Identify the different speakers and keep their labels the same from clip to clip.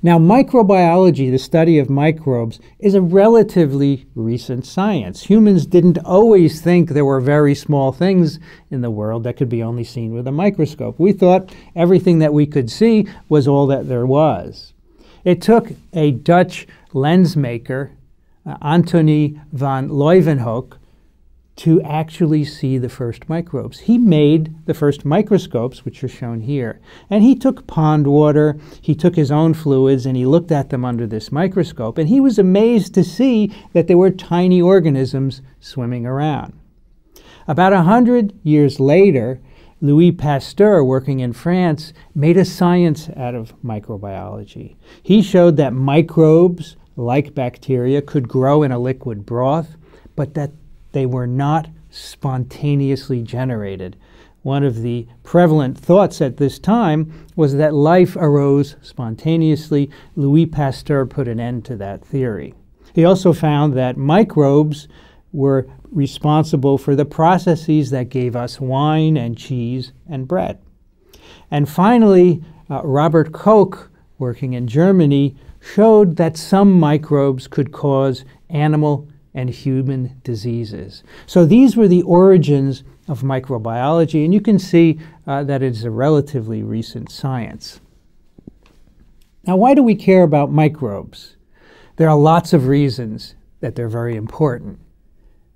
Speaker 1: Now, microbiology, the study of microbes, is a relatively recent science. Humans didn't always think there were very small things in the world that could be only seen with a microscope. We thought everything that we could see was all that there was. It took a Dutch lens maker, uh, Antony van Leeuwenhoek, to actually see the first microbes. He made the first microscopes, which are shown here. And he took pond water, he took his own fluids, and he looked at them under this microscope. And he was amazed to see that there were tiny organisms swimming around. About a hundred years later, Louis Pasteur, working in France, made a science out of microbiology. He showed that microbes, like bacteria, could grow in a liquid broth, but that they were not spontaneously generated. One of the prevalent thoughts at this time was that life arose spontaneously. Louis Pasteur put an end to that theory. He also found that microbes were responsible for the processes that gave us wine and cheese and bread. And finally, uh, Robert Koch, working in Germany, showed that some microbes could cause animal and human diseases. So these were the origins of microbiology, and you can see uh, that it's a relatively recent science. Now, why do we care about microbes? There are lots of reasons that they're very important.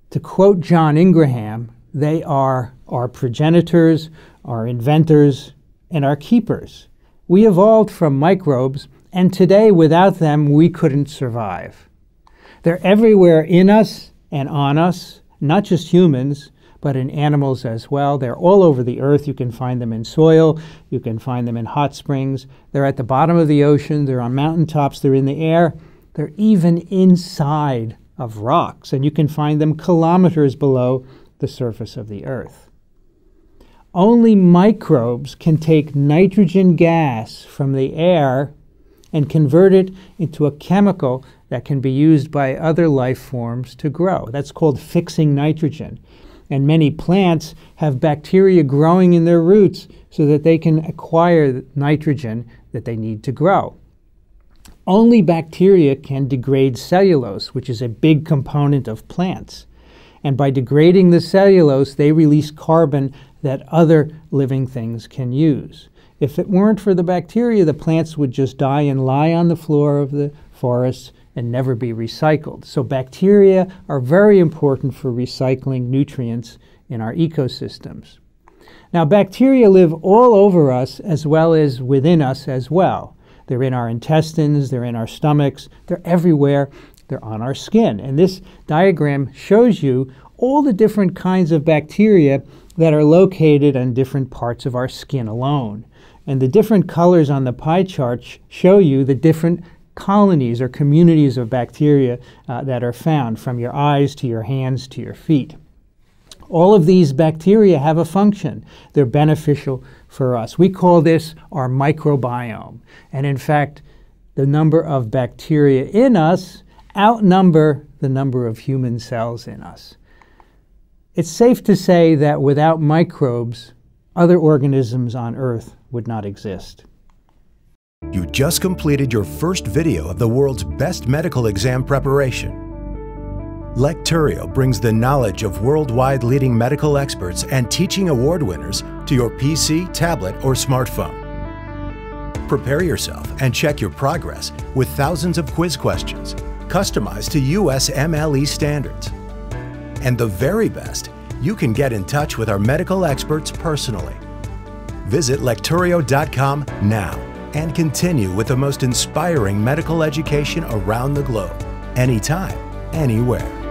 Speaker 1: To quote John Ingraham, they are our progenitors, our inventors, and our keepers. We evolved from microbes, and today without them we couldn't survive. They're everywhere in us and on us, not just humans, but in animals as well. They're all over the earth. You can find them in soil, you can find them in hot springs. They're at the bottom of the ocean, they're on mountaintops, they're in the air, they're even inside of rocks, and you can find them kilometers below the surface of the earth. Only microbes can take nitrogen gas from the air and convert it into a chemical that can be used by other life forms to grow. That's called fixing nitrogen. And many plants have bacteria growing in their roots so that they can acquire nitrogen that they need to grow. Only bacteria can degrade cellulose, which is a big component of plants. And by degrading the cellulose, they release carbon that other living things can use. If it weren't for the bacteria, the plants would just die and lie on the floor of the forests and never be recycled. So bacteria are very important for recycling nutrients in our ecosystems. Now, bacteria live all over us as well as within us as well. They're in our intestines, they're in our stomachs, they're everywhere, they're on our skin. And this diagram shows you all the different kinds of bacteria that are located on different parts of our skin alone. And the different colors on the pie chart show you the different colonies or communities of bacteria uh, that are found from your eyes to your hands to your feet. All of these bacteria have a function. They're beneficial for us. We call this our microbiome. And in fact, the number of bacteria in us outnumber the number of human cells in us. It's safe to say that without microbes, other organisms on Earth would not exist.
Speaker 2: You just completed your first video of the world's best medical exam preparation. Lecturio brings the knowledge of worldwide leading medical experts and teaching award winners to your PC, tablet, or smartphone. Prepare yourself and check your progress with thousands of quiz questions customized to USMLE standards. And the very best, you can get in touch with our medical experts personally. Visit lecturio.com now and continue with the most inspiring medical education around the globe, anytime, anywhere.